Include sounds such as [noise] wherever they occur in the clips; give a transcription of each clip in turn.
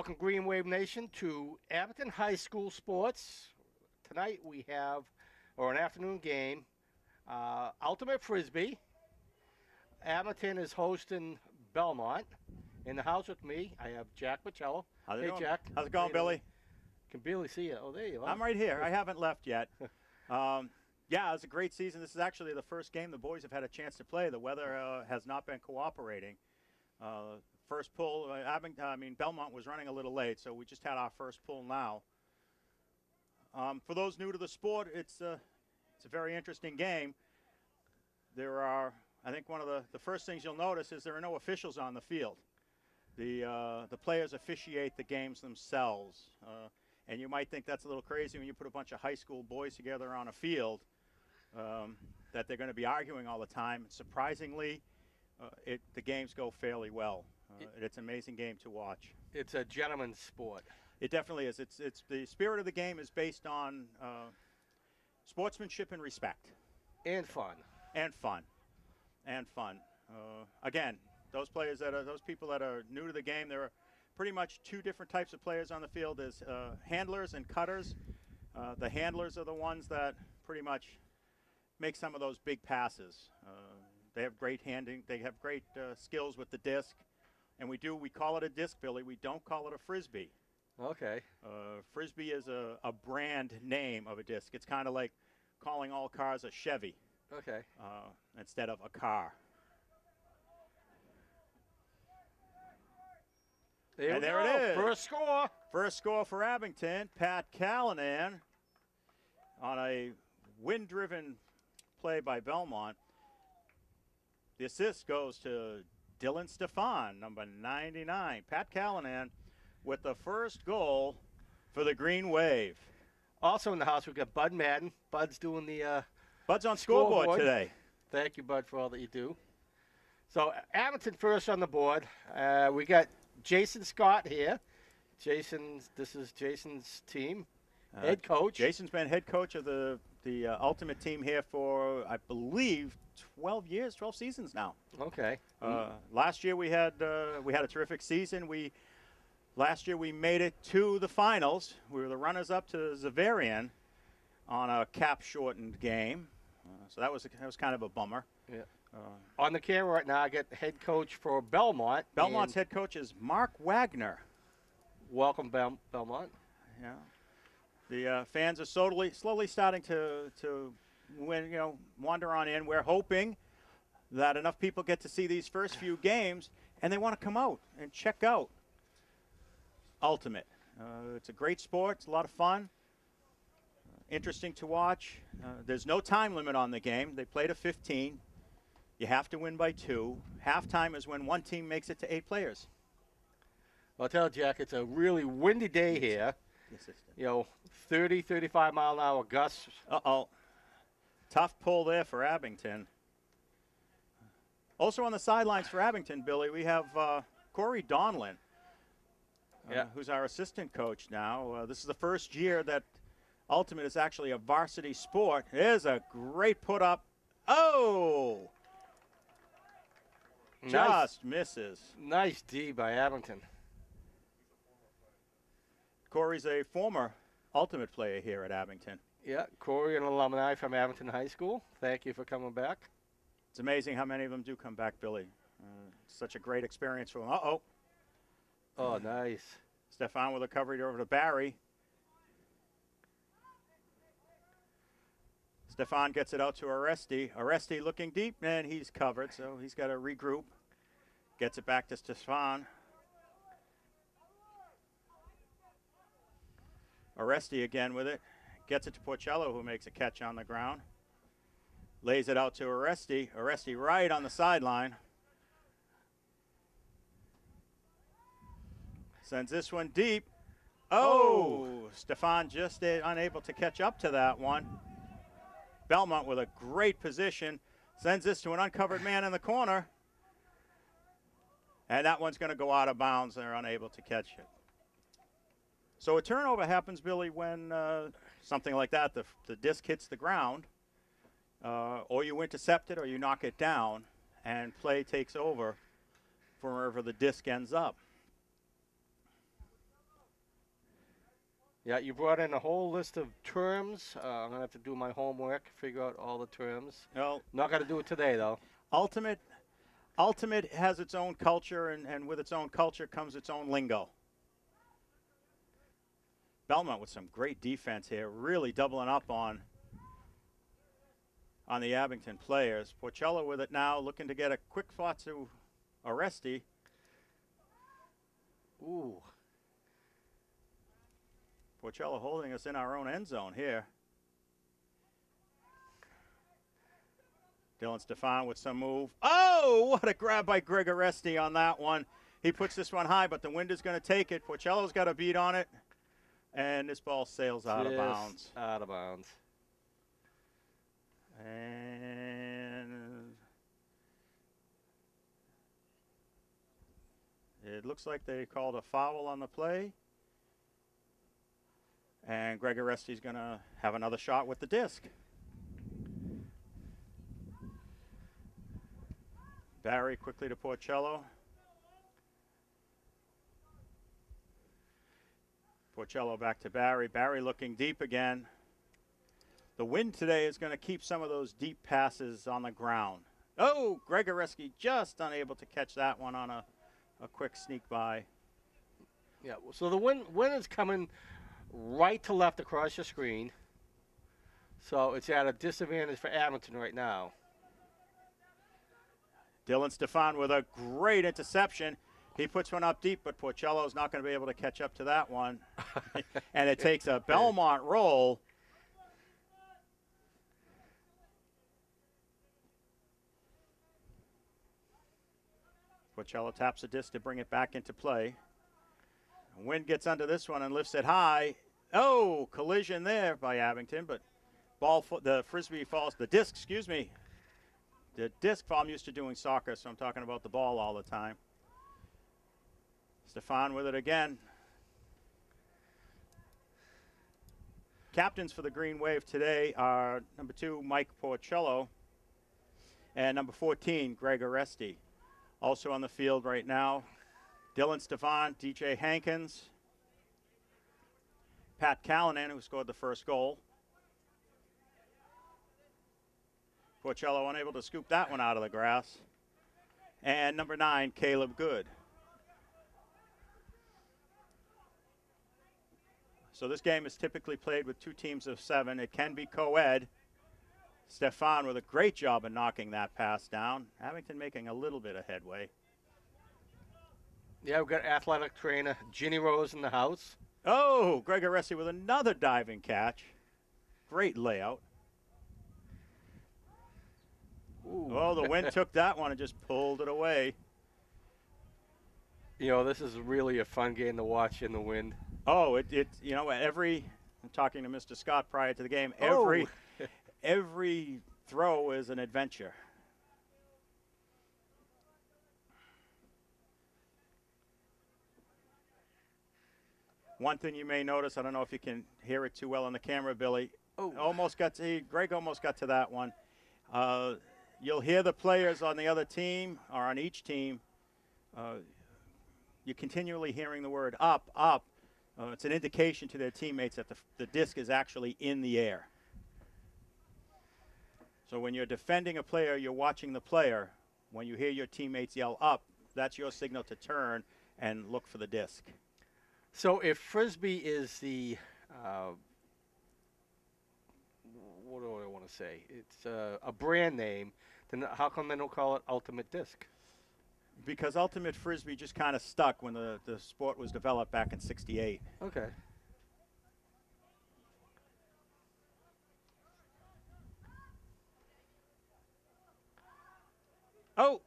Welcome, Green Wave Nation, to Abington High School Sports. Tonight we have, or an afternoon game, uh, Ultimate Frisbee. Abington is hosting Belmont. In the house with me, I have Jack Pacello. How's it hey, going? Jack. How's it going, Billy? Can barely see you. Oh, there you are. I'm right here. I [laughs] haven't left yet. Um, yeah, it's a great season. This is actually the first game the boys have had a chance to play. The weather uh, has not been cooperating. Uh, first pull, uh, I mean Belmont was running a little late, so we just had our first pull now. Um, for those new to the sport, it's a, it's a very interesting game. There are, I think, one of the, the first things you'll notice is there are no officials on the field. The uh, the players officiate the games themselves. Uh, and you might think that's a little crazy when you put a bunch of high school boys together on a field um, that they're going to be arguing all the time. Surprisingly, uh, it, the games go fairly well. Uh, it's an amazing game to watch. It's a gentleman's sport. It definitely is. It's it's the spirit of the game is based on uh, sportsmanship and respect And fun. and fun, and fun. Uh, again, those players that are those people that are new to the game, there are pretty much two different types of players on the field. There's uh, handlers and cutters. Uh, the handlers are the ones that pretty much make some of those big passes. Uh, they have great handing. They have great uh, skills with the disc, and we do. We call it a disc, Billy. We don't call it a frisbee. Okay. Uh, frisbee is a, a brand name of a disc. It's kind of like calling all cars a Chevy Okay. uh, instead of a car. There, And there go. is. First score. First score for Abington, Pat Callanan on a wind-driven play by Belmont. The assist goes to Dylan Stefan, number 99. Pat Callanan with the first goal for the Green Wave. Also in the house, we've got Bud Madden. Bud's doing the uh, Bud's on scoreboard, Scoreboard. today. Thank you, Bud, for all that you do. So, Abington first on the board. Uh, we got Jason Scott here. Jason's, this is Jason's team, Uh, head coach. Jason's been head coach of the the uh, Ultimate team here for I believe 12 years, 12 seasons now. Okay. Uh, last year we had uh, we had a terrific season. We last year we made it to the finals. We were the runners up to Xaverian on a cap shortened game, uh, so that was that was kind of a bummer. Yeah. Uh, On the camera right now, I get head coach for Belmont. Belmont's head coach is Mark Wagner. welcome, Bel- Belmont. Yeah. The uh, fans are slowly, slowly starting to, to when, you know, wander on in. We're hoping that enough people get to see these first few games and they want to come out and check out Ultimate. Uh, it's a great sport. It's a lot of fun. Uh, interesting to watch. Uh, there's no time limit on the game. They play to 15. You have to win by two. Halftime is when one team makes it to eight players. I'll tell you, Jack, it's a really windy day here. You know, 30, 35 mile an hour gusts. Uh oh. Tough pull there for Abington. Also on the sidelines for Abington, Billy, we have uh, Corey Donlin, uh, Yeah. who's our assistant coach now. Uh, this is the first year that Ultimate is actually a varsity sport. There's a great put up. Oh! Nice, Just misses. nice D by Abington. Corey's a former Ultimate player here at Abington. Yeah, Corey, an alumni from Abington High School. Thank you for coming back. It's amazing how many of them do come back, Billy. Uh, such a great experience for them. Uh oh. Oh, nice. Stefan with a coverage over to Barry. Stefan gets it out to Aresti. Aresti looking deep, and he's covered, so he's got to regroup. Gets it back to Stefan. Aresti again with it. Gets it to Porcello, who makes a catch on the ground. Lays it out to Aresti. Aresti right on the sideline. Sends this one deep. Oh, Stefan just unable to catch up to that one. Belmont with a great position. Sends this to an uncovered man in the corner. And that one's going to go out of bounds. They're unable to catch it. So a turnover happens, Billy, when uh, something like that, the, the disc hits the ground, uh, or you intercept it or you knock it down, and play takes over from wherever the disc ends up. Yeah, you brought in a whole list of terms. Uh, I'm gonna have to do my homework, figure out all the terms. Well, Not gonna do it today though. Ultimate, Ultimate has its own culture, and, and with its own culture comes its own lingo. Belmont with some great defense here, really doubling up on on the Abington players. Porcello with it now, looking to get a quick thought to Aresti. Ooh. Porcello holding us in our own end zone here. Dylan Stefan with some move. Oh, what a grab by Greg Aresti on that one. He puts this one high, but the wind is going to take it. Porcello's got a beat on it. And this ball sails out of bounds. Out of bounds. And it looks like they called a foul on the play. And Greg Aresti's going to have another shot with the disc. Barry quickly to Porcello. Porcello back to Barry. Barry looking deep again. The wind today is going to keep some of those deep passes on the ground. Oh, Greg Aresti just unable to catch that one on a, a quick sneak by. Yeah. So the wind wind is coming right to left across your screen. So it's at a disadvantage for Abington right now. Dylan Stefan with a great interception. He puts one up deep, but Porcello's not going to be able to catch up to that one. [laughs] and it takes a Belmont roll. Porcello taps the disc to bring it back into play. Wind gets under this one and lifts it high. Oh, collision there by Abington, but ball the frisbee falls. The disc, excuse me, the disc ball. I'm used to doing soccer, so I'm talking about the ball all the time. Stefan with it again. Captains for the Green Wave today are number two, Mike Porcello, and number 14, Greg Aresti. Also on the field right now, Dylan Stefan, DJ Hankins, Pat Callanan, who scored the first goal. Porcello unable to scoop that one out of the grass. And number nine, Caleb Good. So this game is typically played with two teams of seven. It can be co-ed. Stefan with a great job of knocking that pass down. Abington making a little bit of headway. Yeah, we've got athletic trainer Ginny Rose in the house. Oh, Greg Aresti with another diving catch. Great layout. Ooh. Oh, the wind [laughs] took that one and just pulled it away. You know, this is really a fun game to watch in the wind. Oh, it, it you know every I'm talking to Mr. Scott prior to the game. Every Oh. [laughs] every throw is an adventure. One thing you may notice, I don't know if you can hear it too well on the camera, Billy. Oh. Almost got to he, Greg almost got to that one. Uh, you'll hear the players on the other team or on each team. Uh, you're continually hearing the word up, up. Uh, it's an indication to their teammates that the, the disc is actually in the air. So when you're defending a player, you're watching the player. When you hear your teammates yell up, that's your signal to turn and look for the disc. So if frisbee is the uh, what do I want to say? It's uh, a brand name. Then how come they don't call it Ultimate Disc? Because Ultimate Frisbee just kind of stuck when the, the sport was developed back in 68. Okay. Oh,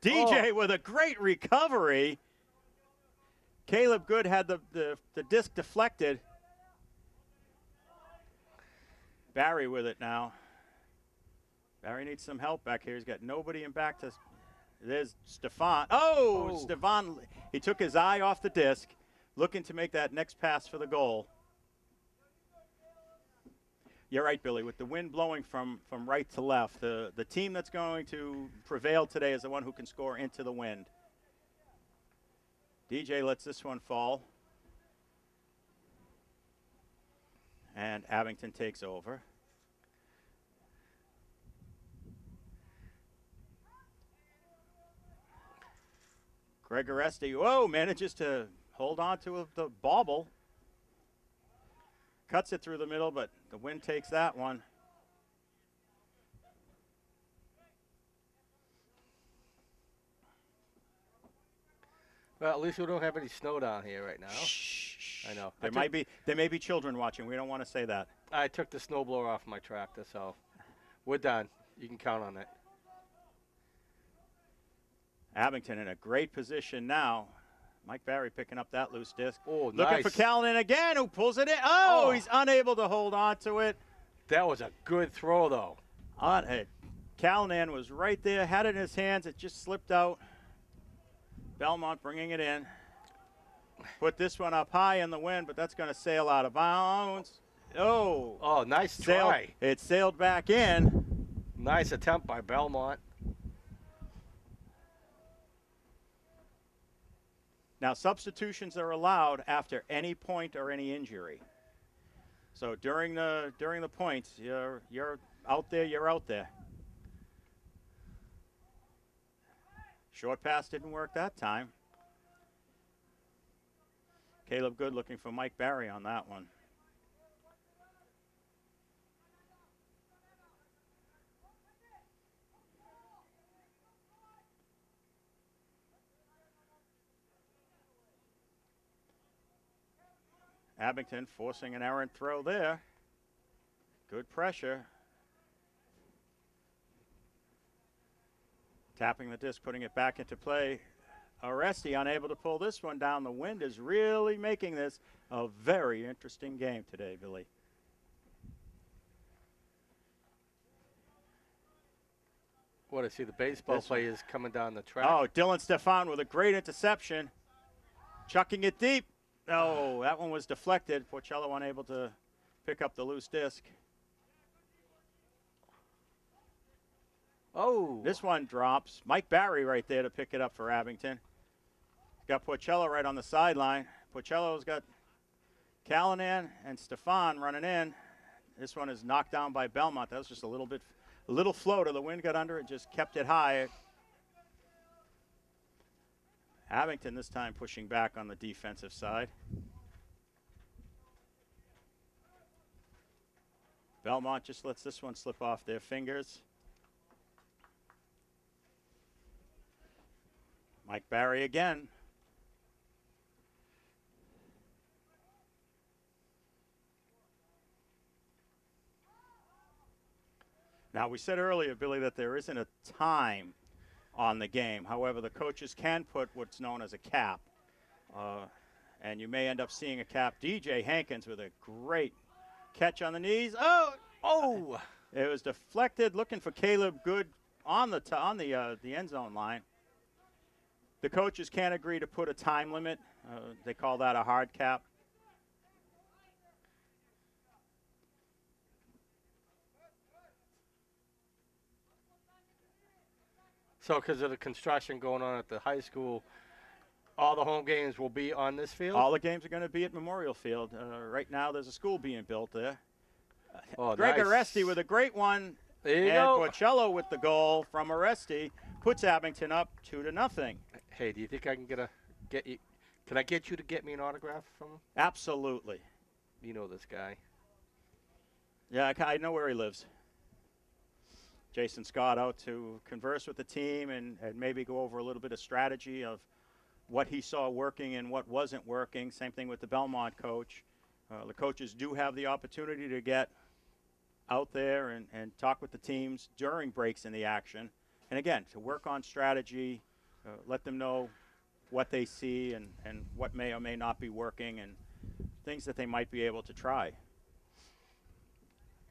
DJ oh. with a great recovery. Caleb Good had the, the, the disc deflected. Barry with it now. Barry needs some help back here. He's got nobody in back to. There's Stefan. Oh, Oh. Stefan. He took his eye off the disc, looking to make that next pass for the goal. You're right, Billy. With the wind blowing from, from right to left, the, the team that's going to prevail today is the one who can score into the wind. DJ lets this one fall. and Abington takes over. Greg Aresti, whoa, manages to hold on to the bauble. Cuts it through the middle, but the wind takes that one. Well, at least we don't have any snow down here right now. Shh. I know. There I might be there may be children watching. We don't want to say that. I took the snowblower off my tractor, so we're done. You can count on it. Abington in a great position now. Mike Barry picking up that loose disc. Oh, Looking nice. for Callanan again, who pulls it in. Oh, Oh. he's unable to hold on to it. That was a good throw, though. On it. Callanan was right there, had it in his hands. It just slipped out. Belmont bringing it in. Put this one up high in the wind, but that's going to sail out of bounds. Oh, Oh, nice sailed, try. it sailed back in. Nice attempt by Belmont. Now, substitutions are allowed after any point or any injury. So during the during the points, you're you're out there. You're out there. Short pass didn't work that time. Caleb Good looking for Mike Barry on that one. Abington forcing an errant throw there. Good pressure. Tapping the disc, putting it back into play. Aresti unable to pull this one down. The wind is really making this a very interesting game today, Billy. What I see the baseball This players coming down the track. Oh, Dylan Stefan with a great interception. Chucking it deep. No, that one was deflected. Porcello unable to pick up the loose disc. Oh. This one drops. Mike Barry right there to pick it up for Abington. Got Porcello right on the sideline. Porcello's got Callanan and Stefan running in. This one is knocked down by Belmont. That was just a little bit, a little floater. The wind got under it, just kept it high. Abington this time pushing back on the defensive side. Belmont just lets this one slip off their fingers. Mike Barry again. Now, we said earlier, Billy, that there isn't a time on the game. However, the coaches can put what's known as a cap. Uh, and you may end up seeing a cap. DJ Hankins with a great catch on the knees. Oh, Oh. it was deflected, looking for Caleb Good on the t- on the uh, the end zone line. The coaches can't agree to put a time limit. Uh, they call that a hard cap. So, because of the construction going on at the high school, all the home games will be on this field. All the games are going to be at Memorial Field. Uh, right now, there's a school being built there. oh, Greg nice. Aresti with a great one, There you and go. Porcello with the goal from Aresti puts Abington up two to nothing. Hey, do you think I can get a get you? Can I get you to get me an autograph from him? Absolutely. You know this guy. Yeah, I know where he lives. Jason Scott out to converse with the team and, and maybe go over a little bit of strategy of what he saw working and what wasn't working. Same thing with the Belmont coach. Uh, the coaches do have the opportunity to get out there and, and talk with the teams during breaks in the action. And again, to work on strategy, uh, let them know what they see and, and what may or may not be working and things that they might be able to try.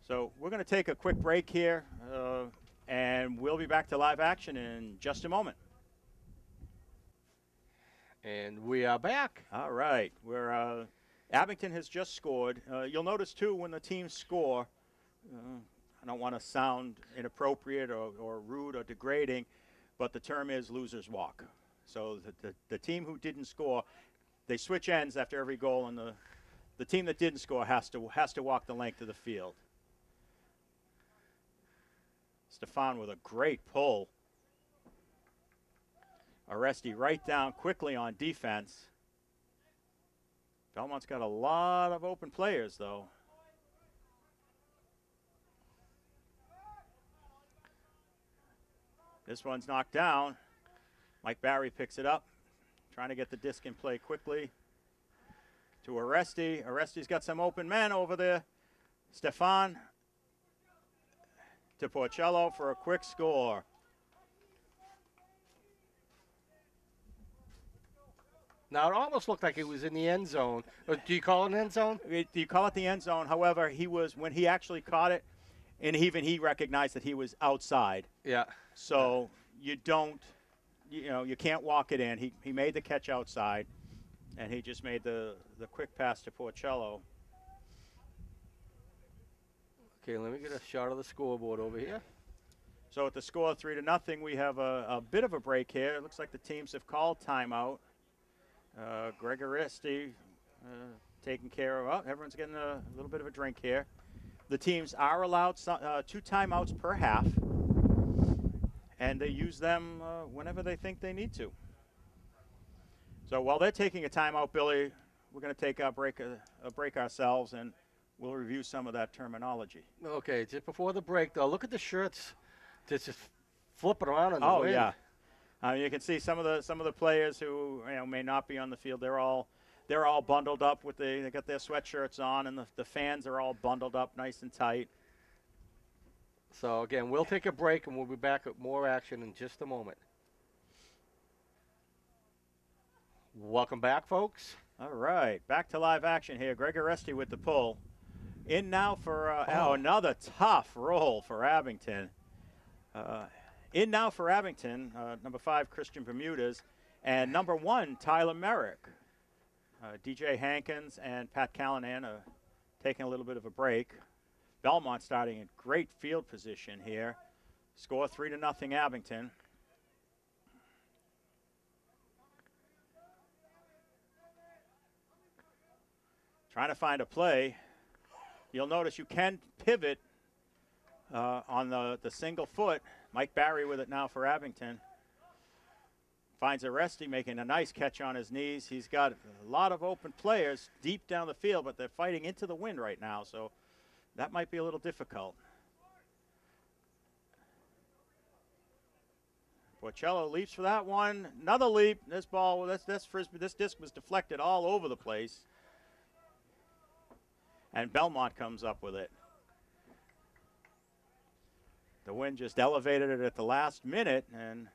So we're going to take a quick break here, uh, and we'll be back to live action in just a moment. And we are back. All right, where uh, Abington has just scored. Uh, you'll notice too when the teams score. Uh, I don't want to sound inappropriate or, or rude or degrading, but the term is losers walk. So the, the, the team who didn't score, they switch ends after every goal, and the the team that didn't score has to has to walk the length of the field. Stefan with a great pull. Aresti right down quickly on defense. Belmont's got a lot of open players, though. This one's knocked down. Mike Barry picks it up, trying to get the disc in play quickly. To Aresti. Aresti's got some open men over there. Stefan to Porcello for a quick score. Now it almost looked like it was in the end zone. Uh, do you call it an end zone? It- you call it the end zone. However, he was when he actually caught it, and even he recognized that he was outside. Yeah. So you don't, you know, you can't walk it in. He he made the catch outside, and he just made the the quick pass to Porcello. Okay, let me get a shot of the scoreboard over here. So at the score three to nothing, we have a, a bit of a break here. It looks like the teams have called timeout. Uh, Greg Aresti uh, taking care of. Oh, everyone's getting a, little bit of a drink here. The teams are allowed so, uh, two timeouts per half, and they use them uh, whenever they think they need to. So while they're taking a timeout, Billy, we're going to take a break, a, a break ourselves, and we'll review some of that terminology. Okay, just before the break, though, look at the shirts. Just, flipping around in the Oh wind. yeah, uh, you can see some of the some of the players who you know may not be on the field. They're all they're all bundled up with the they got their sweatshirts on, and the, the fans are all bundled up nice and tight. So again, we'll take a break and we'll be back with more action in just a moment. Welcome back, folks. All right, back to live action here. Greg Aresti with the pull. In now for uh, oh. Oh. another tough roll for Abington. Uh, in now for Abington, uh, number five Christian Bermudez, and number one Tyler Merrick. Uh, DJ Hankins and Pat Callanan are taking a little bit of a break. Belmont starting in great field position here. Score three to nothing Abington. Trying to find a play. You'll notice you can pivot uh, on the, the single foot. Mike Barry with it now for Abington. Finds Aresti making a nice catch on his knees. He's got a lot of open players deep down the field, but they're fighting into the wind right now, so that might be a little difficult. Porcello leaps for that one. Another leap. This ball, this, this frisbee, this disc was deflected all over the place. And Belmont comes up with it. The wind just elevated it at the last minute, and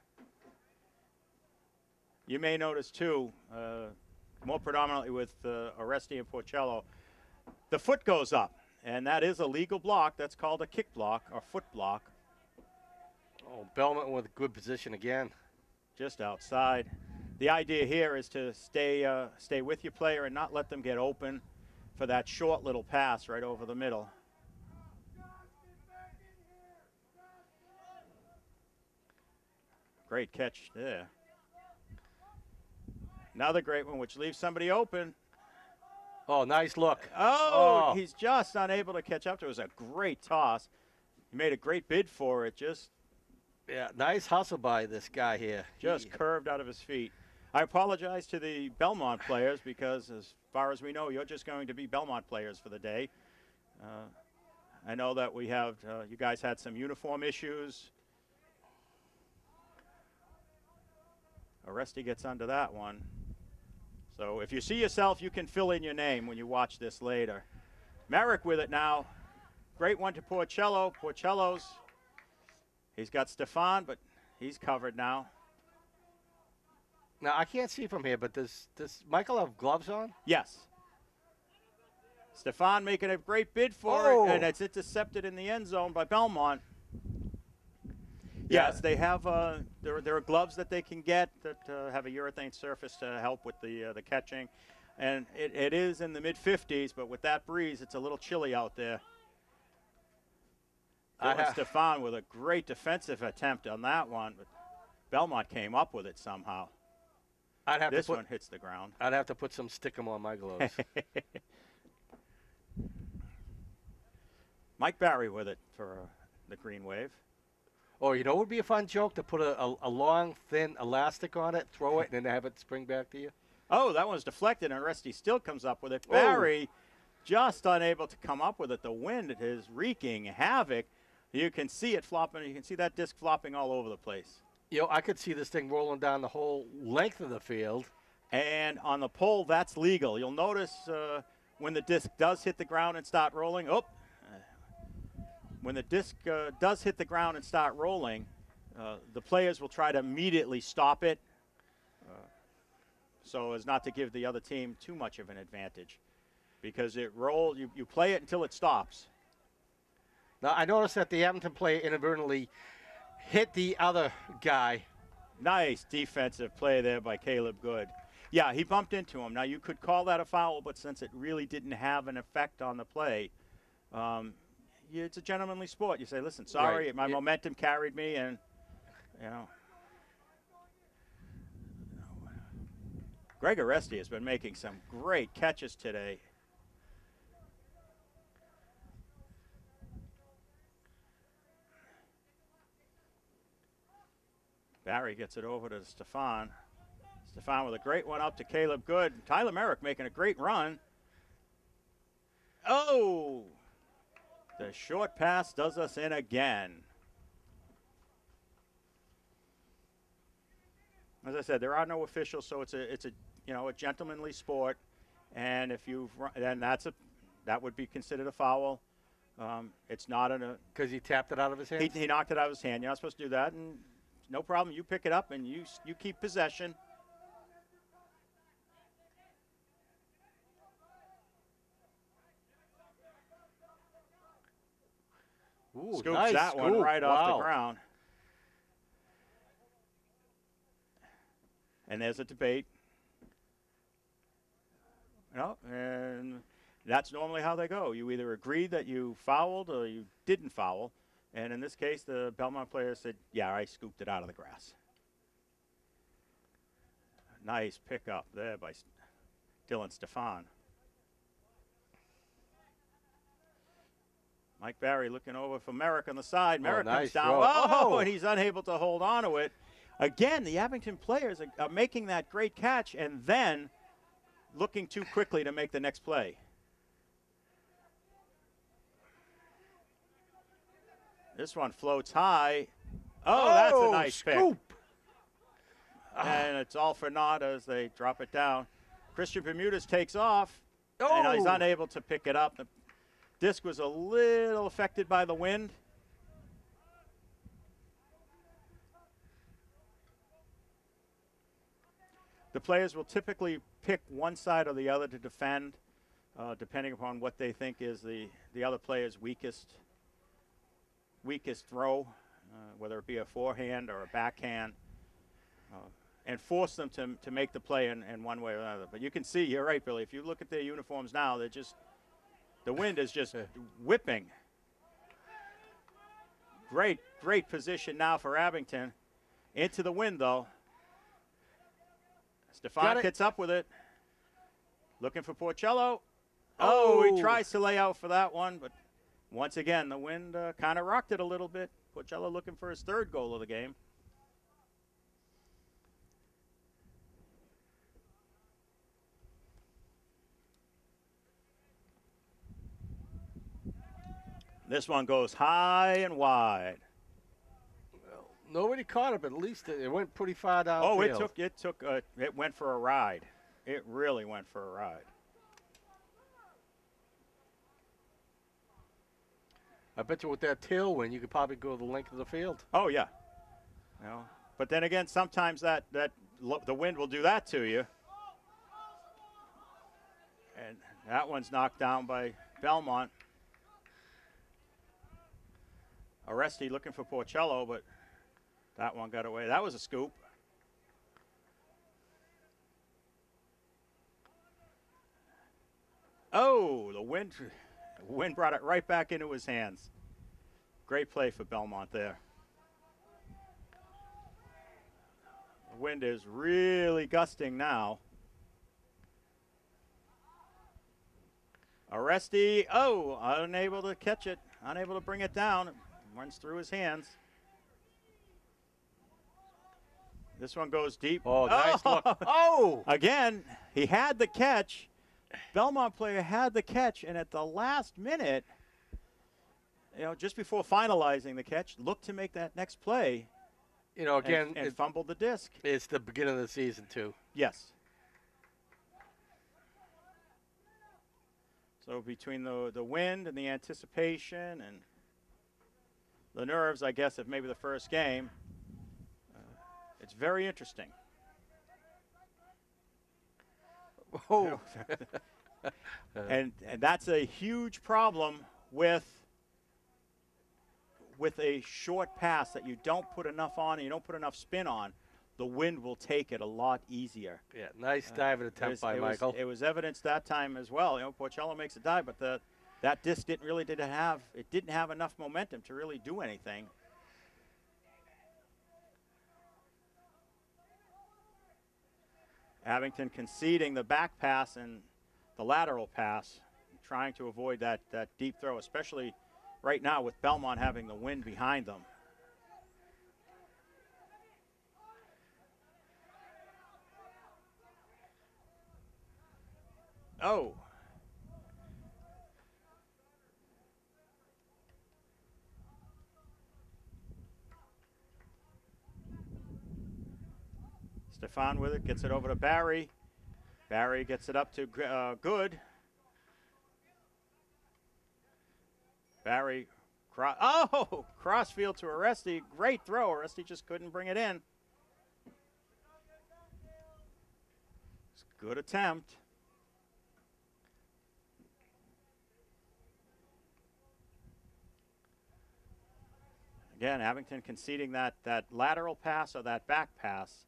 you may notice too, uh, more predominantly with uh, Aresti and Porcello, the foot goes up, and that is a legal block. That's called a kick block or foot block, Oh, Belmont with a good position again. just outside. The idea here is to stay uh, stay with your player and not let them get open for that short little pass right over the middle. Great catch there. Another great one, which leaves somebody open. Oh, nice look. Oh, Oh. he's just unable to catch up to it. It was a great toss. He made a great bid for it, just Yeah, nice hustle by this guy here. just He- curved out of his feet. I apologize to the Belmont players because, as far as we know, you're just going to be Belmont players for the day. Uh, I know that we have, uh, you guys had some uniform issues. Aresti gets under that one. So if you see yourself, you can fill in your name when you watch this later. Merrick with it now. Great one to Porcello. Porcello's. He's got Stefan, but he's covered now. Now I can't see from here, but does does Michael have gloves on? Yes. Stefan making a great bid for Oh. it, and it's intercepted in the end zone by Belmont. Yes, they have. Uh, there, there are gloves that they can get that uh, have a urethane surface to help with the uh, the catching, and it, it is in the mid 50s. But with that breeze, it's a little chilly out there. Dylan Stefan with a great defensive attempt on that one, but Belmont came up with it somehow. I'd have this to put, one hits the ground. I'd have to put some stickum on my gloves. [laughs] Mike Barry with it for uh, the green wave. Oh, you know, it would be a fun joke to put a, a, a, long, thin elastic on it, throw it, and then have it spring back to you. Oh, that one's deflected, and Aresti still comes up with it. Oh. Barry, just unable to come up with it. The wind is wreaking havoc. You can see it flopping. You can see that disc flopping all over the place. You know, I could see this thing rolling down the whole length of the field. And on the pole, that's legal. You'll notice uh, when the disc does hit the ground and start rolling. Oh, when the disc uh, does hit the ground and start rolling, uh, the players will try to immediately stop it, uh, so as not to give the other team too much of an advantage, because it roll. You, you play it until it stops. Now, I noticed that the Abington player inadvertently hit the other guy. Nice defensive play there by Caleb Good. Yeah, he bumped into him. Now you could call that a foul, but since it really didn't have an effect on the play, um, it's a gentlemanly sport. You say, "Listen, sorry, Right. my Yeah. momentum carried me," and you know. Greg Aresti has been making some great catches today. Barry gets it over to Stefan. Stefan with a great one up to Caleb Good. Tyler Merrick making a great run. Oh! The short pass does us in again. As I said, there are no officials, so it's a it's a you know a gentlemanly sport, and if you've then that's a that would be considered a foul. Um, it's not an, a Because he tapped it out of his hand. he, he knocked it out of his hand. You're not supposed to do that, and no problem. You pick it up and you you keep possession. Ooh, Scoops nice that one scoop. right off the ground. And there's a debate. Know, and that's normally how they go. You either agree that you fouled or you didn't foul. And in this case, the Belmont player said, Yeah, I scooped it out of the grass. Nice pickup there by Dylan Stefan. Mike Barry looking over for Merrick on the side. Oh, Merrick nice comes down. throw. Oh, Oh. and he's unable to hold on to it. Again, the Abington players are, are making that great catch and then looking too quickly to make the next play. This one floats high. Oh, that's a nice pick. scoop. And it's all for naught as they drop it down. Christian Bermudez takes off, and he's Oh. unable to pick it up. The disc was a little affected by the wind. The players will typically pick one side or the other to defend, uh, depending upon what they think is the, the other player's weakest weakest throw, uh, whether it be a forehand or a backhand, uh, and force them to, to make the play in, in one way or another. But you can see, you're right, Billy. If you look at their uniforms now, they're just the wind is just [laughs] whipping. Great, great position now for Abington. Into the wind, though. Stefan gets up with it. Looking for Porcello. Oh, he Oh. tries to lay out for that one, but once again, the wind uh, kind of rocked it a little bit. Porcello looking for his third goal of the game. This one goes high and wide. Well, Nobody caught it, but at least it, it went pretty far down. Oh, it took it took uh, it went for a ride. It really went for a ride. I bet you with that tailwind, you could probably go the length of the field. Oh yeah. You know, but then again, sometimes that that the wind will do that to you. And that one's knocked down by Belmont. Aresti looking for Porcello, but that one got away. That was a scoop. Oh, the wind, wind brought it right back into his hands. Great play for Belmont there. The wind is really gusting now. Aresti, oh, unable to catch it. unable to bring it down. It runs through his hands. This one goes deep. Oh, nice [laughs] look. Oh! Again, he had the catch. Belmont player had the catch, and at the last minute, you know, just before finalizing the catch, looked to make that next play You know, and- again, and, it- fumbled the disc. it's the beginning of the season, too. Yes. So between the the wind and the anticipation and the nerves, I guess, of maybe the first game, uh, it's very interesting. Oh, [laughs] and and that's a huge problem with with a short pass that you don't put enough on and you don't put enough spin on. The wind will take it a lot easier. yeah, nice Uh, diving It attempt was- by it was- Michael. it was evidence that time as well. You know, Porcello makes a dive, but the that disc didn't really didn't have it didn't have enough momentum to really do anything. Abington conceding the back pass and the lateral pass, trying to avoid that, that deep throw, especially right now with Belmont having the wind behind them. Oh. Stefan with it, gets it over to Barry. Barry gets it up to uh, Good. Barry, cro- oh, [laughs] crossfield to Aresti. Great throw. Aresti just couldn't bring it in. It's a good attempt. Again, Abington conceding that, that lateral pass or that back pass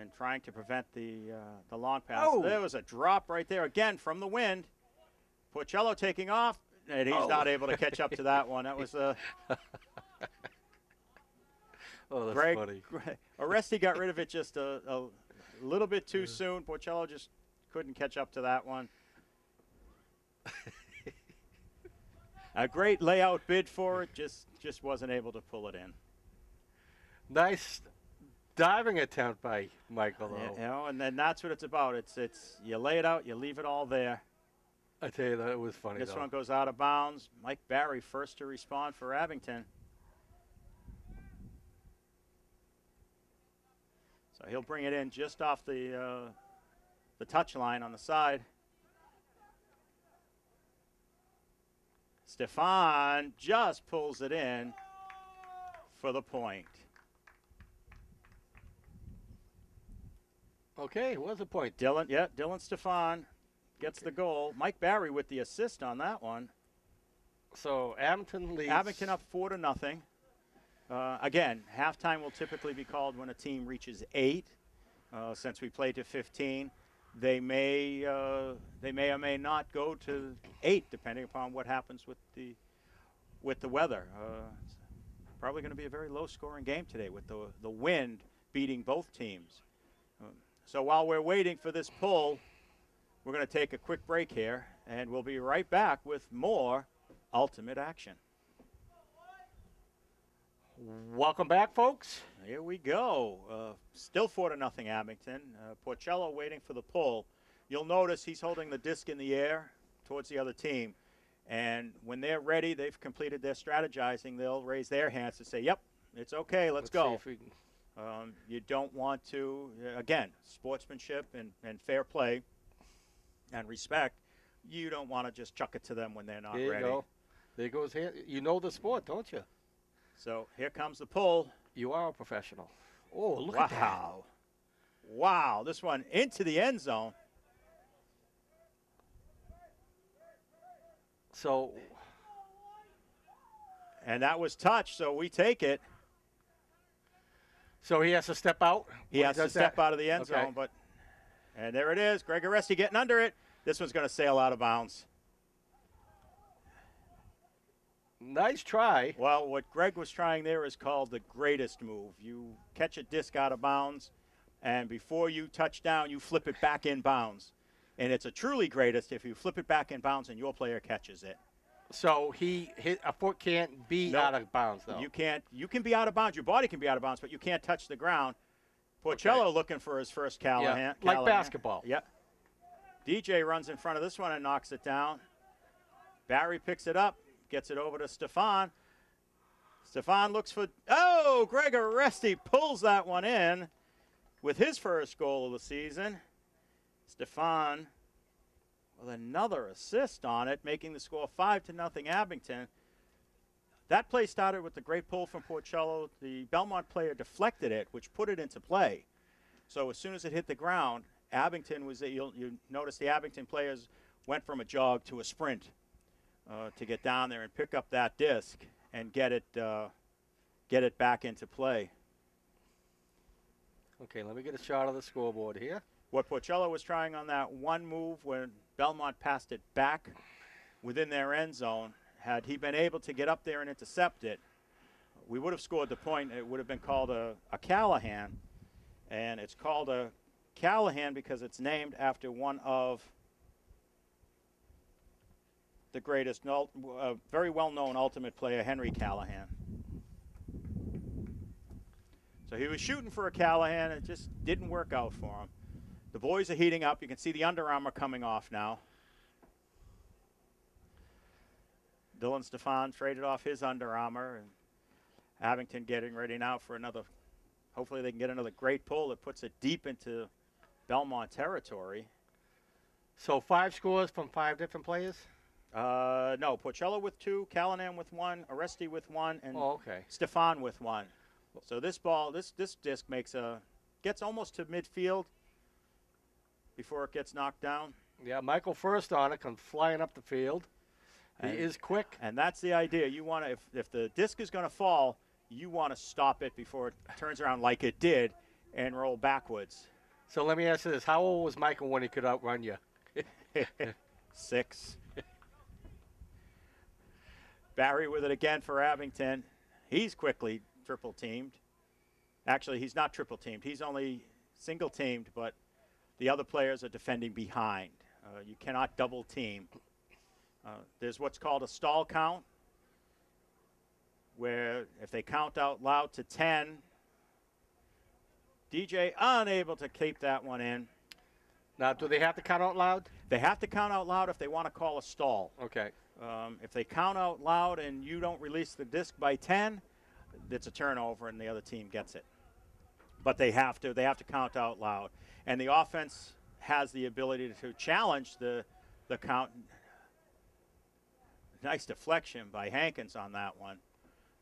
and trying to prevent the, uh, the long pass. Oh. There was a drop right there again from the wind. Porcello taking off, and he's Oh. not able to catch up to that one. That was uh, [laughs] oh, that's Greg. funny. Greg Aresti got rid of it just a, a little bit too soon. Porcello just couldn't catch up to that one. [laughs] a great layout bid for it, just just wasn't able to pull it in. Nice diving attempt by Michael, Yeah, you know, and then that's what it's about. It's it's you lay it out, you leave it all there. I tell you, that it was funny, This though. one goes out of bounds. Mike Barry first to respond for Abington. So he'll bring it in just off the uh, the touch line on the side. Stefan just pulls it in for the point. Okay, was the point? Dylan, yeah, Dylan Stefan gets the goal. Mike Barry with the assist on that one. So Abington leads. Abington up four to nothing. Uh, again, halftime will typically be called when a team reaches eight. Uh, since we played to 15, they may uh, they may or may not go to eight, depending upon what happens with the with the weather. Uh, it's probably going to be a very low-scoring game today with the the wind beating both teams. So while we're waiting for this pull, we're going to take a quick break here, and we'll be right back with more ultimate action. Welcome back, folks. Here we go. Uh, still four to nothing, Abington. Uh, Porcello waiting for the pull. You'll notice he's holding the disc in the air towards the other team, and when they're ready, they've completed their strategizing. They'll raise their hands to say, "Yep, it's okay. Let's, see go." If we can- Um, you don't want to, uh, again, sportsmanship and, and fair play and respect. You don't want to just chuck it to them when they're not There you ready. go. There goes hand. You know the sport, don't you? So here comes the pull. You are a professional. Oh, look wow. at that. Wow. This one into the end zone. So And that was touch, so we take it. So he has to step out. He has to step that? out of the end Okay. zone, but and there it is. Greg Aresti getting under it. This one's going to sail out of bounds. Nice try. Well, what Greg was trying there is called the greatest move. You catch a disc out of bounds, and before you touch down, you flip it back in bounds. And it's a truly greatest if you flip it back in bounds and your player catches it. So he hit a foot can't be No. out of bounds though. You can't. You can be out of bounds. Your body can be out of bounds, but you can't touch the ground. Porcello looking for his first Callahan. like Callahan. basketball. Yep. DJ runs in front of this one and knocks it down. Barry picks it up, gets it over to Stefan. Stefan looks for. Oh, Greg Aresti pulls that one in with his first goal of the season. Stefan with another assist on it, making the score five to nothing Abington. That play started with the great pull from Porcello. The Belmont player deflected it, which put it into play. So as soon as it hit the ground, Abington was. You'll, you notice the Abington players went from a jog to a sprint uh, to get down there and pick up that disc and get it uh, get it back into play. okay, let me get a shot of the scoreboard here. What Porcello was trying on that one move when Belmont passed it back within their end zone, had he been able to get up there and intercept it, we would have scored the point. It would have been called a, a Callahan. And it's called a Callahan because it's named after one of the greatest, uh, very well known ultimate player, Henry Callahan. So he was shooting for a Callahan. It just didn't work out for him. The boys are heating up. You can see the Under Armour coming off now. Dylan Stefan traded off his Under Armour, and Abington getting ready now for another. Hopefully, they can get another great pull that puts it deep into Belmont territory. So five scores from five different players. Uh, no, Porcello with two, Callahan with one, Aresti with one, and Oh, okay. Stefan with one. So this ball, this this disc makes a gets almost to midfield before it gets knocked down. Yeah, Michael first on it, comes flying up the field. He And- is quick. And that's the idea. You want to, if, if the disc is going to fall, you want to stop it before it turns around like it did and roll backwards. So let me ask you this: How old was Michael when he could outrun you? [laughs] Six. Barry with it again for Abington. He's quickly triple teamed. Actually, he's not triple teamed. He's only single teamed, but the other players are defending behind. Uh, you cannot double team. Uh, there's what's called a stall count, where if they count out loud to 10, DJ unable to keep that one in. Now, do they have to count out loud? They have to count out loud if they want to call a stall. Okay. Um, if they count out loud and you don't release the disc by 10, it's a turnover and the other team gets it. But they have to. They have to count out loud, and the offense has the ability to challenge the the count. Nice deflection by Hankins on that one.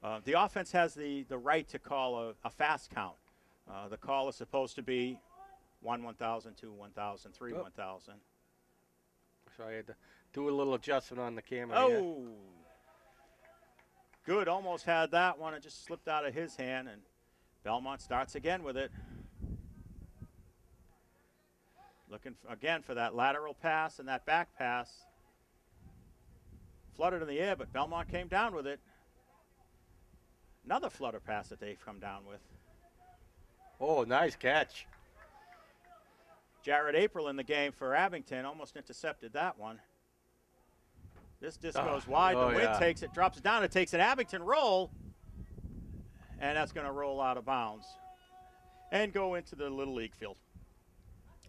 Uh, the offense has the, the right to call a, a fast count. Uh, the call is supposed to be 1 1,000, 2 1,000, 3 Oh. 1,000. So I had to do a little adjustment on the camera. here. Oh, good. Almost had that one. It just slipped out of his hand, and Belmont starts again with it. Looking f again for that lateral pass and that back pass. Fluttered in the air, but Belmont came down with it. Another flutter pass that they've come down with. Oh, nice catch. Jared April in the game for Abington almost intercepted that one. This disc Ah, goes wide. oh, the wind yeah. takes it, drops it down. It takes an Abington roll, and that's going to roll out of bounds and go into the Little League field.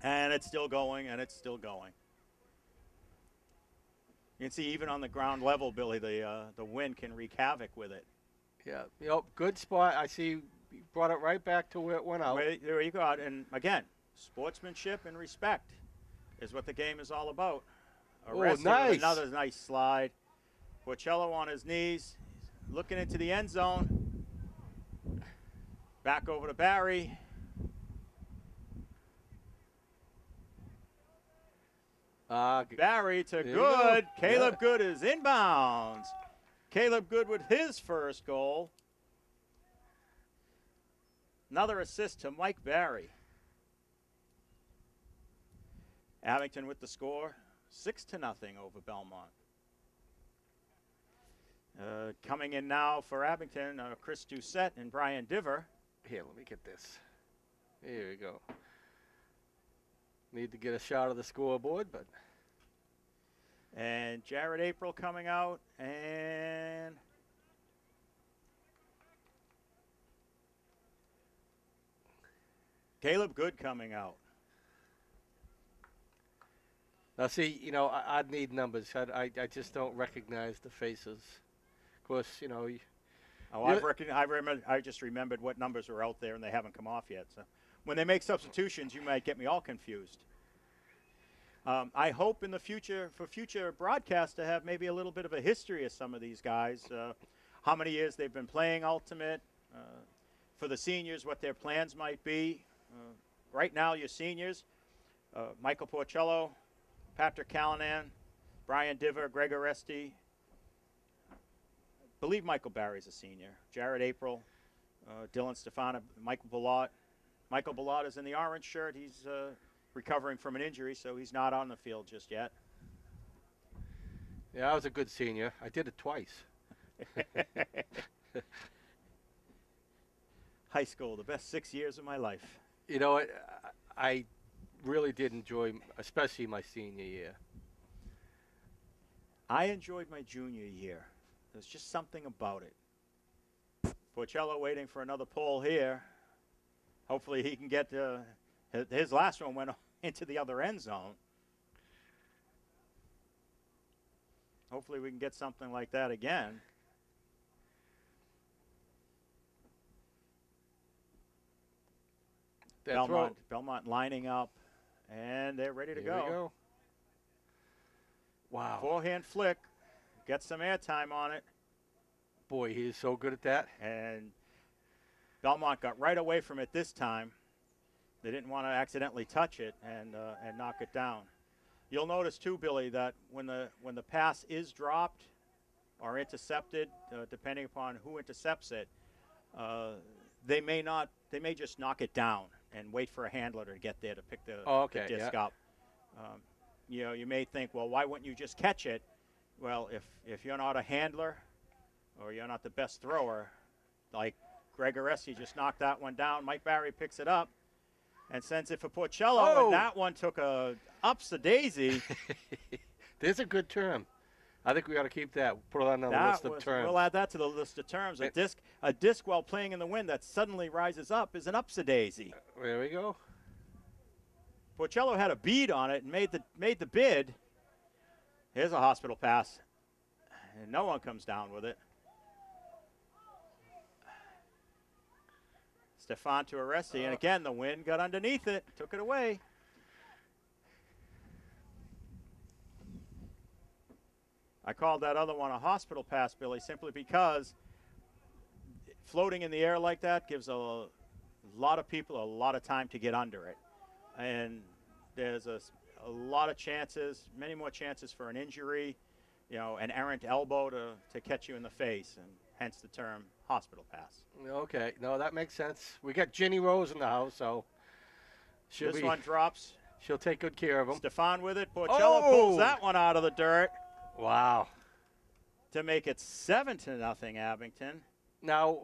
And it's still going, and it's still going. You can see even on the ground level, Billy, the uh, the wind can wreak havoc with it. Yeah. Yep. Good spot. I see. You brought it right back to where it went out. Wait, there you go. And again, sportsmanship and respect is what the game is all about. Oh, Aresti nice. Another nice slide. Porcello on his knees, looking into the end zone. Back over to Barry. Uh, Barry to Good. go. Caleb Yeah. Good is inbounds. Caleb Good with his first goal. Another assist to Mike Barry. Abington with the score, six to nothing over Belmont. Uh, coming in now for Abington, uh, Chris Doucette and Brian Diver. here, let me get this. Here we go. Need to get a shot of the scoreboard, but And Jared April coming out, and Caleb Good coming out. Now, see, you know, I, I'd need numbers. I, I, I just don't recognize the faces. Of course, you know, Oh, I've recon- I remember. I just remembered what numbers were out there, and they haven't come off yet. So, when they make substitutions, you might get me all confused. Um, I hope in the future, for future broadcasts, to have maybe a little bit of a history of some of these guys. Uh, how many years they've been playing Ultimate? Uh, for the seniors, what their plans might be. Uh, right now, your seniors: uh, Michael Porcello, Patrick Callanan, Brian Diver, Greg Aresti, believe Michael Barry's a senior. Jared April, uh, Dylan Stefano, Michael Ballot. Michael Ballot is in the orange shirt. He's uh, recovering from an injury, so he's not on the field just yet. yeah, I was a good senior. I did it twice. [laughs] High school, the best six years of my life. You know, I, I really did enjoy, especially my senior year. I enjoyed my junior year. There's just something about it. Porcello waiting for another pull here. Hopefully he can get uh, his, last one went [laughs] into the other end zone. Hopefully we can get something like that again. Belmont, Belmont lining up, and they're ready to Here we go. go. Wow. Forehand flick, get some air time on it, Boy, he is so good at that. and Belmont got right away from it this time. They didn't want to accidentally touch it and uh, and knock it down. You'll notice too, Billy, that when the when the pass is dropped or intercepted, uh, depending upon who intercepts it, uh, they may not. They may just knock it down and wait for a handler to get there to pick the, Oh, the okay, disc yeah. up. Um, you know, you may think, well, why wouldn't you just catch it? Well, if if you're not a handler or you're not the best thrower, like Greg Aresti just knocked that one down. Mike Barry picks it up and sends it for Porcello, Oh. and that one took a ups the daisy. [laughs] There's a good term. I think we ought to keep that. Put it on the that list of was, terms. we'll add that to the list of terms. A It- disc, a disc while playing in the wind that suddenly rises up is an ups a daisy. Uh, there we go. Porcello had a bead on it and made the made the bid. Here's a hospital pass, and no one comes down with it. Stefan to Aresti, and uh. again the wind got underneath it, took it away. I called that other one a hospital pass, Billy, simply because floating in the air like that gives a lot of people a lot of time to get under it and there's a lot of chances, many more chances for an injury, you know, an errant elbow to, to catch you in the face, and hence the term hospital pass. Okay. No, that makes sense. We got Ginny Rose in the house, so she'll this be, one drops. she'll take good care of him. Stefan with it. Porcello Oh! pulls that one out of the dirt Wow. to make it seven to nothing. Abington. Now,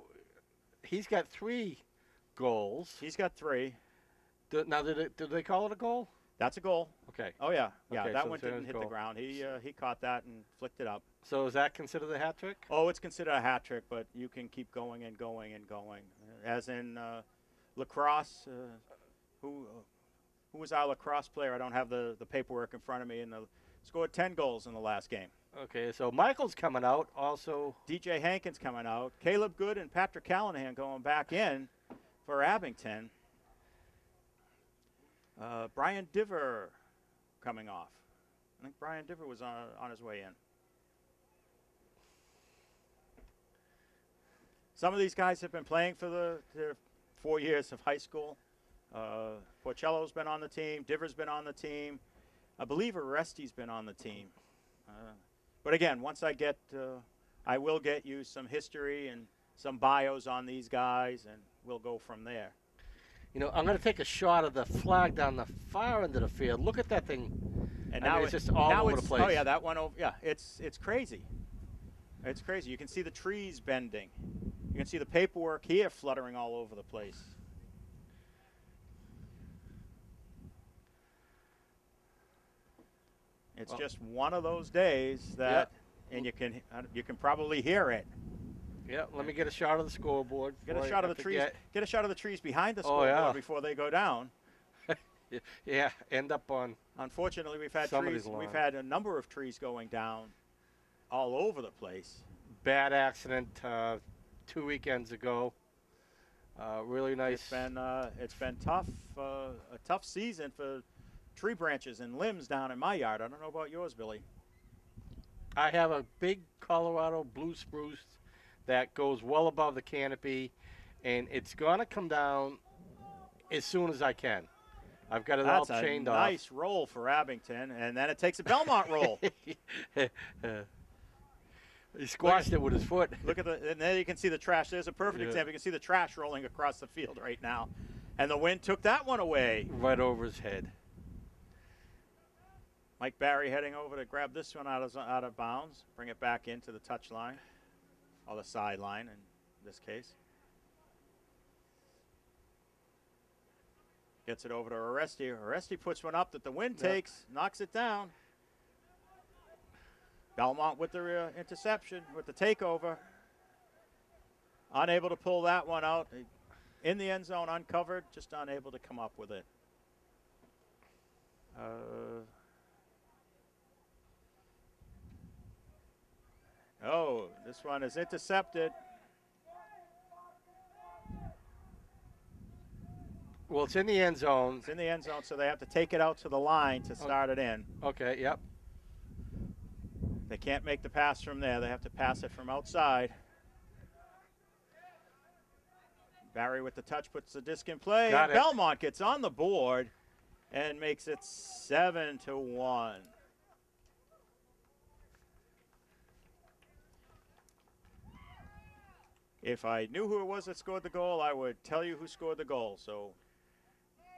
he's got three goals. He's got three. Do, now, did, it, did they call it a goal? That's a goal. Okay. Oh yeah, yeah. Okay, that so one didn't hit the ground. He uh, he caught that and flicked it up. So is that considered a hat trick? Oh, it's considered a hat trick, but you can keep going and going and going. As in uh, lacrosse, uh, who uh, who was our lacrosse player? I don't have the, the paperwork in front of me. And the, scored ten goals in the last game. Okay, so Michael's coming out. Also, DJ Hankins coming out. Caleb Good and Patrick Callahan going back in for Abington. Uh, Brian Diver coming off. I think Brian Diver was on, on his way in. Some of these guys have been playing for the four years of high school. Uh, Porcello's been on the team. Diver's been on the team. I believe Aresti's been on the team. Uh, but again, once I get, uh, I will get you some history and some bios on these guys, and we'll go from there. You know, I'm going to take a shot of the flag down the far end of the field. Look at that thing. And I now mean, it's it- just all over the it's- Oh yeah, that one over. Yeah, it's it's crazy. It's crazy. You can see the trees bending. You can see the paperwork here fluttering all over the place. It's Well- just one of those days that, and you can you can probably hear it. Yeah, let me get a shot of the scoreboard. Get a shot I of the trees. Get a shot of the trees behind the Oh, scoreboard yeah. before they go down. [laughs] Yeah, end up on. Unfortunately, we've had trees. We've had a number of trees going down all over the place. bad accident uh, two weekends ago. Uh, really nice. It's been uh, it's been tough, uh, a tough season for tree branches and limbs down in my yard. I don't know about yours, Billy. I have a big Colorado blue spruce that goes well above the canopy, and it's gonna come down as soon as I can. I've got it That's all a chained nice roll for Abington, and then it takes a Belmont roll. [laughs] he squashed it with his foot. Look at the, and there you can see the trash. There's a perfect Yeah. example. You can see the trash rolling across the field right now, and the wind took that one away. right over his head. Mike Barry heading over to grab this one out of out of bounds, bring it back into the touch line, or the sideline in this case. Gets it over to Aresti. Aresti puts one up that the wind Yeah. takes, knocks it down. Belmont with the uh, interception, with the takeover. Unable to pull that one out. In the end zone, uncovered, just unable to come up with it. Uh, oh, this one is intercepted. Well, it's in the end zone. It's in the end zone, so they have to take it out to the line to oh. start it in. Okay, yep. They can't make the pass from there. They have to pass it from outside. Barry with the touch puts the disc in play. Got and it. Belmont gets on the board and makes it seven to one. If I knew who it was that scored the goal, I would tell you who scored the goal. So,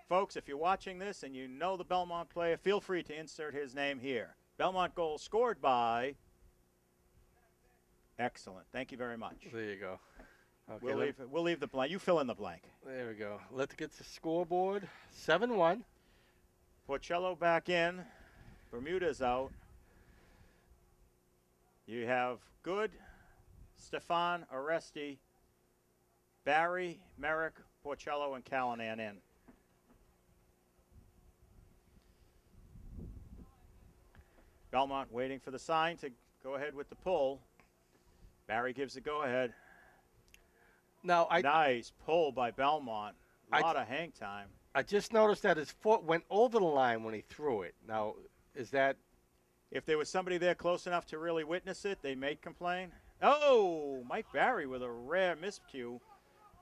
folks, if you're watching this and you know the Belmont player, feel free to insert his name here. Belmont goal scored by. Excellent. Thank you very much. There you go. Okay, We'll leave. We'll leave the blank. You fill in the blank. There we go. Let's get to the scoreboard. Seven one. Porcello back in. Bermuda's out. You have Good, Stefan, Aresti, Barry, Merrick, Porcello, and Callanan in. Belmont waiting for the sign to go ahead with the pull. Barry gives the go ahead. Now I nice pull by Belmont. A I- lot of hang time. I just noticed that his foot went over the line when he threw it. Now is that If there was somebody there close enough to really witness it, they may complain. Oh, Mike Barry with a rare miscue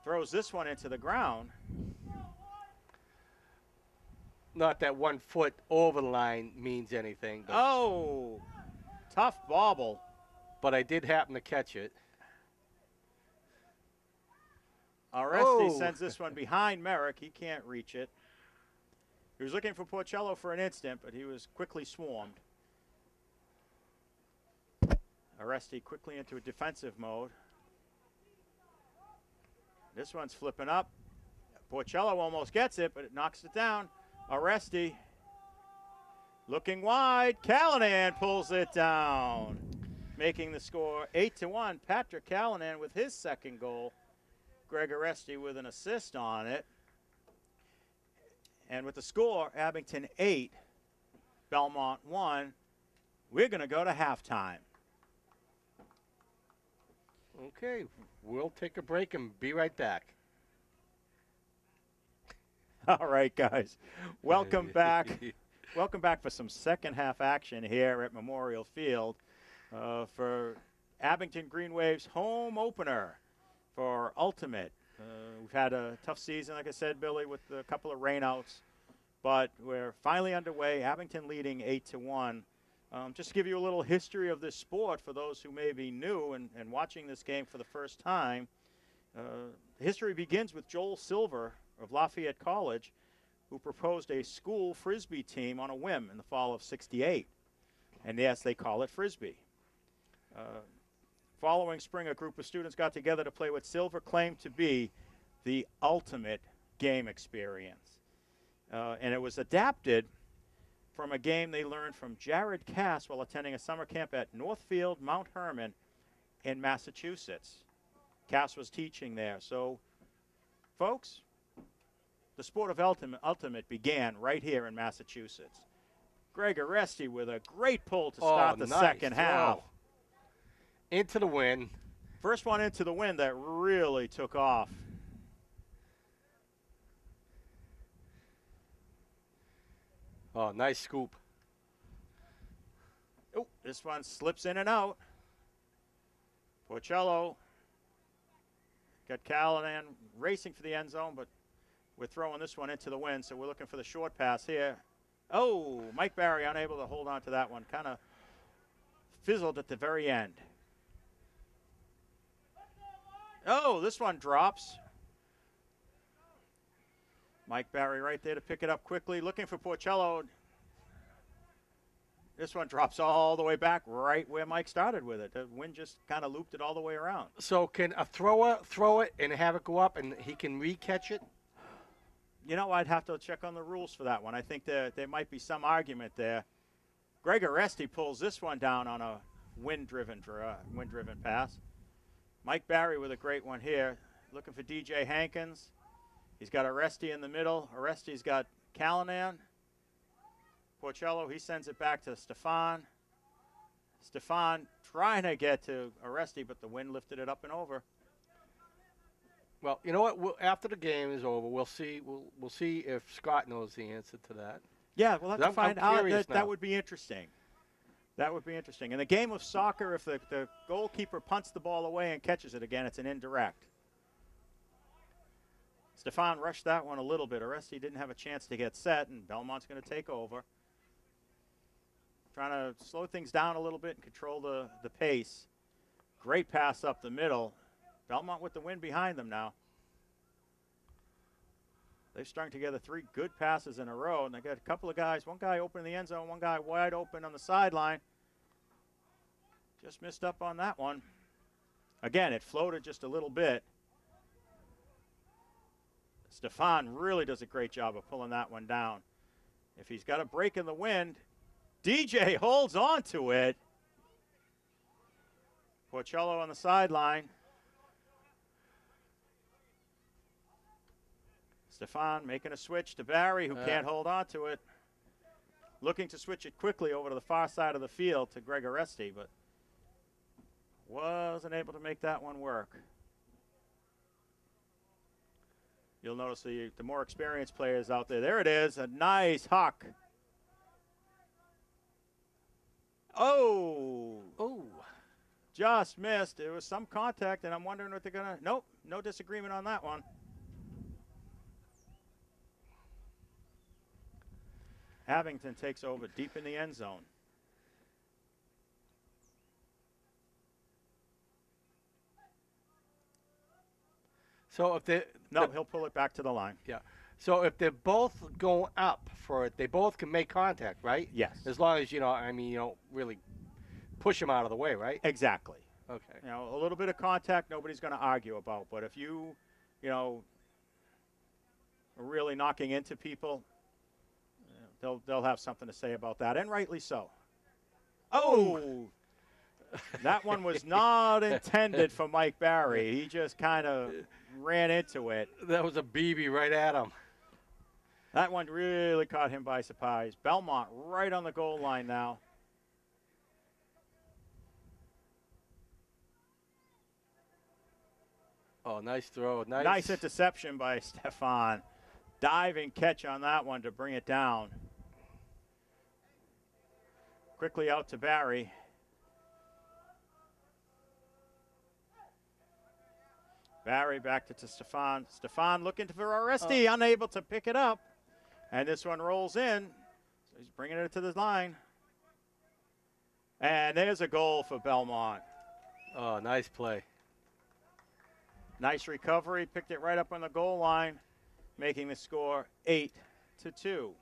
throws this one into the ground. not that one foot over the line means anything, Oh, tough bobble. but I did happen to catch it. Aresti Oh. sends this one behind Merrick. He can't reach it. He was looking for Porcello for an instant, but he was quickly swarmed. Aresti quickly into a defensive mode. This one's flipping up. Porcello almost gets it, but it knocks it down. Aresti looking wide. Callanan pulls it down, making the score eight to one. Patrick Callanan with his second goal. Greg Aresti with an assist on it. And with the score, Abington 8, Belmont 1, we're going to go to halftime. Okay, we'll take a break and be right back. [laughs] All right, guys. Welcome [laughs] back. Welcome back for some second half action here at Memorial Field uh, for Abington Green Waves home opener for Ultimate. Uh, we've had a tough season, like I said, Billy, with a couple of rainouts, but we're finally underway. Abington leading eight to one. Um, just to give you a little history of this sport for those who may be new and, and watching this game for the first time. Uh, history begins with Joel Silver of Lafayette College, who proposed a school frisbee team on a whim in the fall of 68. And yes, they call it frisbee. Uh, following spring, a group of students got together to play what Silver claimed to be the ultimate game experience. Uh, and it was adapted from a game they learned from Jared Kass while attending a summer camp at Northfield Mount Hermon in Massachusetts. Kass was teaching there. So, folks, the sport of ultimate, ultimate began right here in Massachusetts. Greg Aresti with a great pull to oh, start oh, the nice second half. Into the win. First one into the wind that really took off. Oh, nice scoop. Oh, this one slips in and out. Porcello got Callahan racing for the end zone, but we're throwing this one into the wind, so we're looking for the short pass here. Oh, Mike Barry unable to hold on to that one. Kind of fizzled at the very end. Oh, this one drops. Mike Barry right there to pick it up quickly, looking for Porcello. This one drops all the way back right where Mike started with it. The wind just kind of looped it all the way around. So can a thrower throw it and have it go up, and he can re-catch it? You know, I'd have to check on the rules for that one. I think there, there might be some argument there. Greg Aresti pulls this one down on a wind-driven uh, wind-driven pass. Mike Barry with a great one here, looking for DJ Hankins. He's got Aresti in the middle. Aresti's got Callanan. Porcello, he sends it back to Stefan. Stefan trying to get to Aresti, but the wind lifted it up and over. Well, you know what? We'll, after the game is over, we'll see. We'll we'll see if Scott knows the answer to that. Yeah, we'll have to I'm- find I'm out. That, that would be interesting. That would be interesting. In the game of soccer, if the, the goalkeeper punts the ball away and catches it again, it's an indirect. Stefan rushed that one a little bit. Aresti didn't have a chance to get set, and Belmont's going to take over. Trying to slow things down a little bit and control the, the pace. Great pass up the middle. Belmont with the wind behind them now. They've strung together three good passes in a row, and they got a couple of guys. One guy open in the end zone, one guy wide open on the sideline. Just missed up on that one. Again, it floated just a little bit. Stefan really does a great job of pulling that one down. If he's got a break in the wind, DJ holds on to it. Porcello on the sideline. Stefan making a switch to Barry, who Uh. can't hold on to it. Looking to switch it quickly over to the far side of the field to Greg Aresti, but wasn't able to make that one work. You'll notice the, the more experienced players out there. There it is, a nice huck. Oh, Oh, just missed. There was some contact, and I'm wondering what they're gonna. Nope, no disagreement on that one. Abington takes over deep in the end zone. So if they No, the- he'll pull it back to the line. yeah, so if they're both going up for it, they both can make contact, right? Yes, As long as you know, I mean, you don't really push them out of the way, right? exactly. Okay. You know, a little bit of contact, nobody's going to argue about. But if you, you know, are really knocking into people, they'll they'll have something to say about that, and rightly so. Oh, that one was not [laughs] intended for Mike Barry. He just kind of ran into it. That was a BB right at him. That one really caught him by surprise. Belmont right on the goal line now. Oh, nice throw. Nice. Nice interception by Stefan. Diving catch on that one to bring it down. Quickly out to Barry. Barry back to, to Stefan. Stefan looking for Aresti, oh. unable to pick it up. And this one rolls in. So he's bringing it to the line. And there's a goal for Belmont. Oh, nice play. Nice recovery, picked it right up on the goal line, making the score eight to two.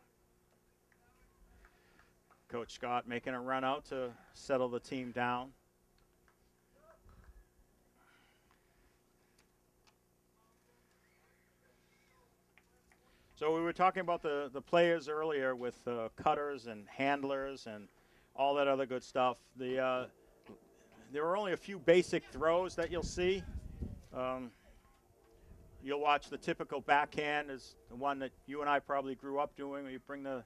Coach Scott making a run out to settle the team down. So we were talking about the, the players earlier with uh, cutters and handlers and all that other good stuff. The uh, there are only a few basic throws that you'll see. Um, you'll watch the typical backhand is the one that you and I probably grew up doing, where you bring the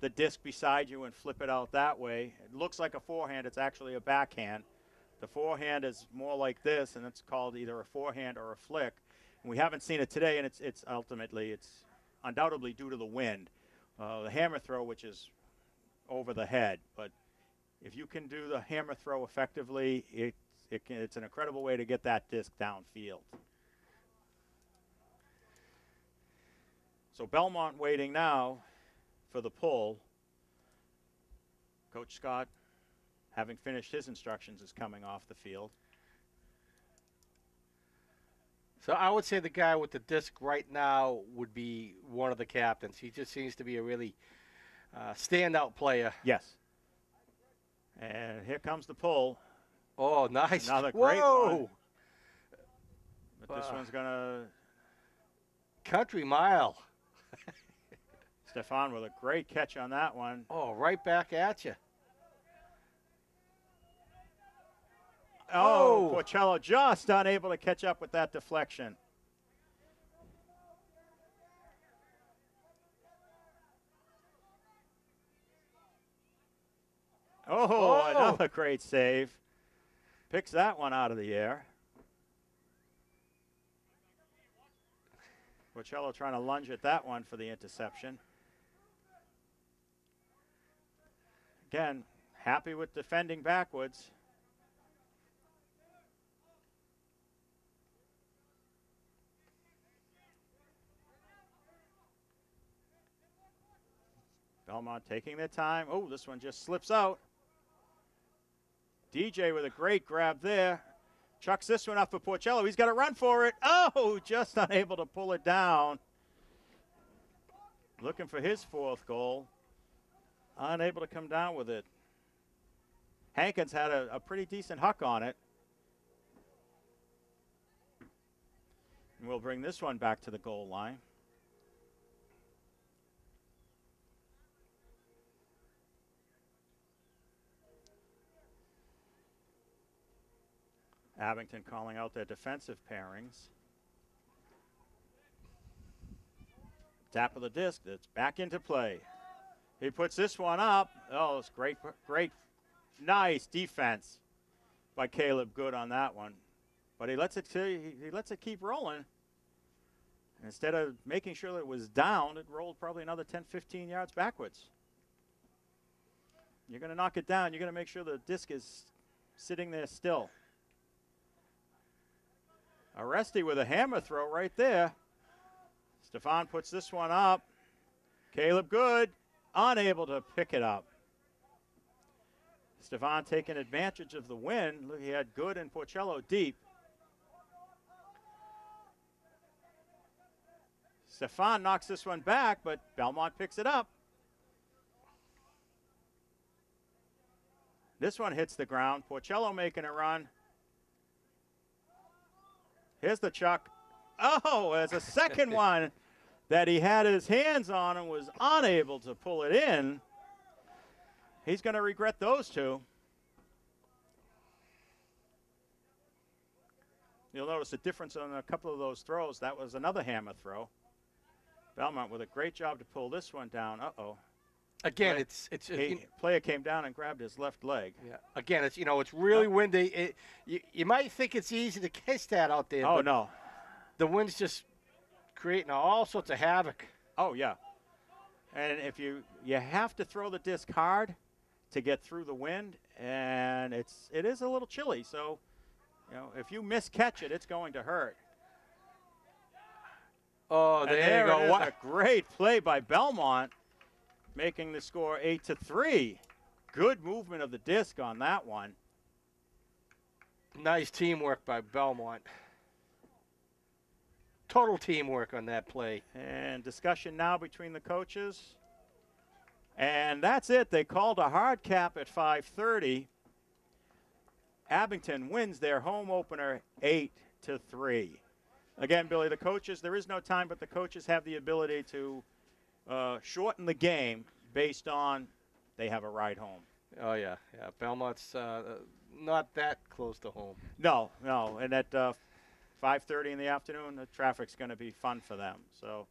the disc beside you and flip it out that way. It looks like a forehand. It's actually a backhand. The forehand is more like this, and it's called either a forehand or a flick. And we haven't seen it today, and it's it's ultimately it's undoubtedly due to the wind. Uh, the hammer throw, which is over the head, but if you can do the hammer throw effectively, it, it can, it's an incredible way to get that disc downfield. So Belmont waiting now for the pull. Coach Scott, having finished his instructions, is coming off the field. So I would say the guy with the disc right now would be one of the captains. He just seems to be a really uh, standout player. Yes. And here comes the pull. Oh, nice! Another great Whoa! one. But this one's going to Country mile. [laughs] Stefan with a great catch on that one. Oh, right back at you. Oh, Oh. Porcello just unable to catch up with that deflection. Oh, Oh. another great save. Picks that one out of the air. Porcello trying to lunge at that one for the interception. Again, happy with defending backwards. Belmont taking their time. Oh, this one just slips out. DJ with a great grab there. Chucks this one up for Porcello. He's got to run for it. Oh, just [laughs] unable to pull it down. Looking for his fourth goal. Unable to come down with it. Hankins had a, a pretty decent huck on it. And we'll bring this one back to the goal line. Abington calling out their defensive pairings. Tap of the disc. It's back into play. He puts this one up. Oh, it's great, great, nice defense by Caleb Good on that one. But he lets it he, lets it keep rolling. Instead of making sure that it was down, it rolled probably another 10, 15 yards backwards. You're going to knock it down. You're going to make sure the disc is sitting there still. Aresti with a hammer throw right there. Stefan puts this one up. Caleb Good unable to pick it up. Stefan taking advantage of the wind. Look, he had Good and Porcello deep. Stefan knocks this one back, but Belmont picks it up. This one hits the ground. Porcello making a run. Here's the chuck. Oh, there's a second [laughs] one that he had his hands on and was unable to pull it in. He's going to regret those two. You'll notice a difference on a couple of those throws. That was another hammer throw. Belmont with a great job to pull this one down. Uh oh. Again, it's it's uh, He, you- player came down and grabbed his left leg. yeah. Again, it's you know it's really windy. It, you, you might think it's easy to catch that out there. Oh but no. The wind's just creating all sorts of havoc. Oh yeah. And if you you have to throw the disc hard to get through the wind, and it's it is a little chilly. So, you know, if you miscatch it, it's going to hurt. Oh, there, there you go. What- a great play by Belmont, making the score eight to three. Good movement of the disc on that one. Nice teamwork by Belmont. Total teamwork on that play. And discussion now between the coaches. And that's it. They called a hard cap at 5:30. Abington wins their home opener 8 to 3. again, Billy, the coaches, there is no time, but the coaches have the ability to uh, shorten the game based on they have a ride home. Oh yeah, yeah. Belmont's uh, not that close to home. No, no, and at uh, 5:30 in the afternoon, the traffic's going to be fun for them. So,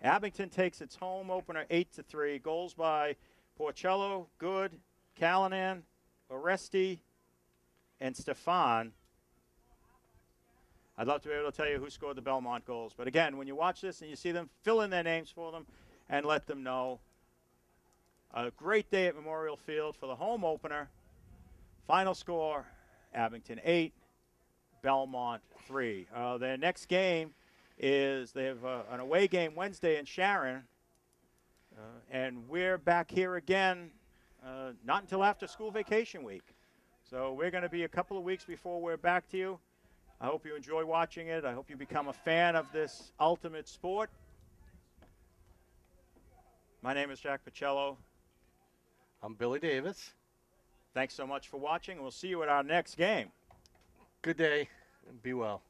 Abington takes its home opener eight to three. Goals by Porcello, Good, Callanan, Aresti, and Stefan. I'd love to be able to tell you who scored the Belmont goals, but again, when you watch this and you see them, fill in their names for them and let them know. A great day at Memorial Field for the home opener. Final score Abington 8, Belmont 3. Uh, their next game is they have uh, an away game Wednesday in Sharon. Uh, and we're back here again uh, not until after school vacation week. So we're going to be a couple of weeks before we're back to you. I hope you enjoy watching it. I hope you become a fan of this ultimate sport. My name is Jack Pacello. I'm Billy Davis. Thanks so much for watching, we'll see you at our next game. Good day and be well.